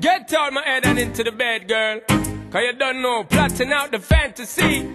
Get out my head and into the bed, girl. Cause you don't know, plotting out the fantasy.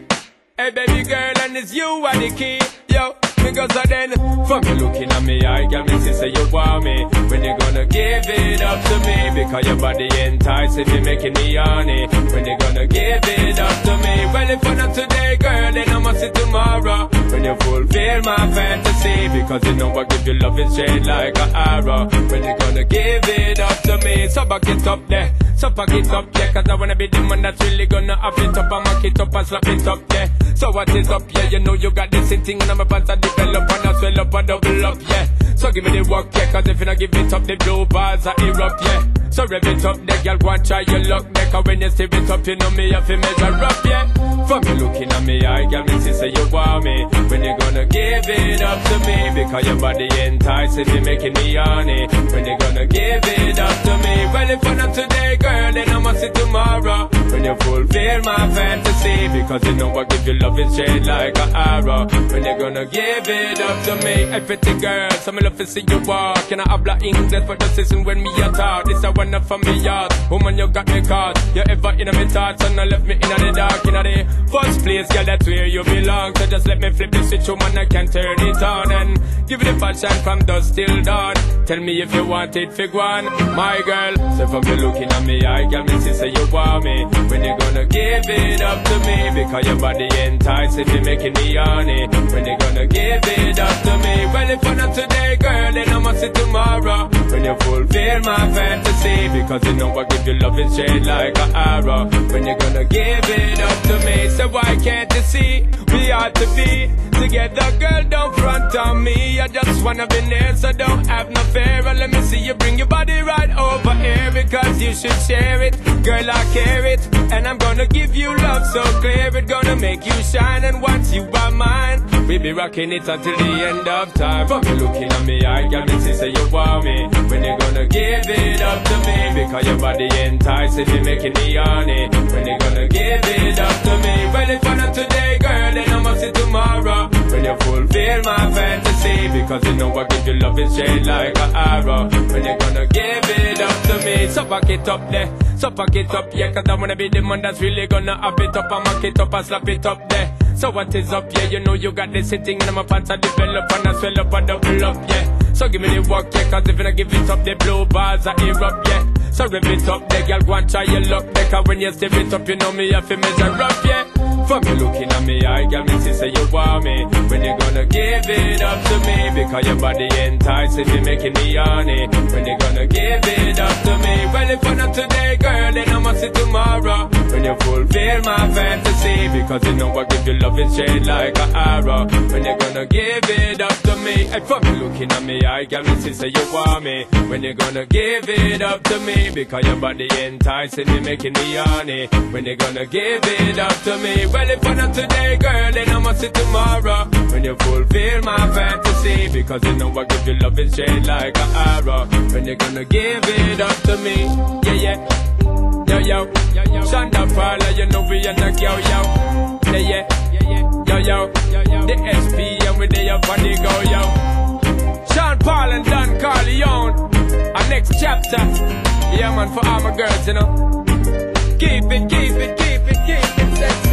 Hey, baby girl, and it's you are the key. Yo, because I then, from you looking at me, I got me say you want me. When you gonna give it up to me? Because your body enticing me, making me horny. When you gonna give it up to me? Well, if not today, girl, then I must see tomorrow. When you fulfill my fantasy, because you know I give you love straight like an arrow. When you gonna give it up to me? So back it up there, so back it up, yeah. Cause I wanna be the man that's really gonna up it up and mock it up and slap it up, yeah. So what is up, yeah? You know you got this thing and I'm about to develop and I swell up and double up, yeah. So give me the work, yeah, cause if you not give it up, the blue bars are erupt, yeah. So rev it up, the girl, go and try your luck. Cause when you stir it up, you know me, have to measure up, yeah. From me looking at me, I got me to say you want me. When you gonna give it up to me? Because your body enticing me, making me horny. When you gonna give it up to me? Well, if I'm not today, girl, then I'ma see tomorrow. When you fulfill my fantasy, because you know I give you love is shade like an arrow. When you gonna give it up to me? Hey, pretty girl, so me love to see you walk. Can I habla English for the season when me a talk? This a one for me yard. Woman, you got me caught. You ever in my thoughts and I left me in the dark, in the first place, girl, that's where you belong. So just let me flip the switch, woman, I can turn it on and give it a passion from dusk till dawn. Tell me if you want it, fig one, my girl. So from you looking at me, I got me say you want me. When you gonna give it up to me? Because your body enticing me, making me horny. When you gonna give it up to me? Well, if I'm not today, girl, then I must see tomorrow. When you fulfill my fantasy, because you know I give you love straight like an arrow. When you gonna give it up to me? So why can't you see we ought to be together, girl? Don't front on me. I just wanna be near, so don't have no fear. Let me see you bring your body right over here because you should share it, girl. I care it, and I'm gonna give you love so clear. It gonna make you shine, and once you are mine, we be rocking it until the end of time. From you looking at me, I got me to say you want me. When you gonna give it up to me? Because your body enticing me, making me horny. When you gonna give it up to me? Well, if not today, When you fulfill my fantasy, because you know I give you love is shade like an arrow. When you gonna give it up to me? So back it up there, so back it up, yeah, cause I wanna be the man that's really gonna up it up and mock it up and slap it up there. So what is up, yeah, you know you got this sitting in my pants, I develop and I swell up and double up, yeah. So give me the work, yeah, cause if not give it up, the blue bars are erupt, yeah. So rev it up, there, girl, go and try your luck, cause when you stir it up, you know me, have to measure up, yeah. From you looking at me, I got me to say you want me. When you gonna give it up to me? Because your body enticing me, making me horny. When you gonna give it up to me? Well, if not today, girl, then I'ma see tomorrow. When you fulfill my fantasy, because you know I give you love is shade like an arrow. When you gonna give it up to me? Hey, from you looking at me, I got me say you want me. When you gonna give it up to me? Because your body enticing me, making me horny. When you gonna give it up to me? Well, if I'm not today, girl, then I'ma see tomorrow. When you fulfill my fantasy, because you know I give you love is shade like an arrow. When you gonna give it up to me? Yeah, yeah. Yo, yo. Shonda Paula, you know we are the yo, yo. Yeah, yeah. Yo, yo. The SP, and we there up on the go, yo. Sean Paul and Don Corleon. Our next chapter. Yeah, man, for all my girls, you know. Keep it, keep it, keep it, keep it sexy.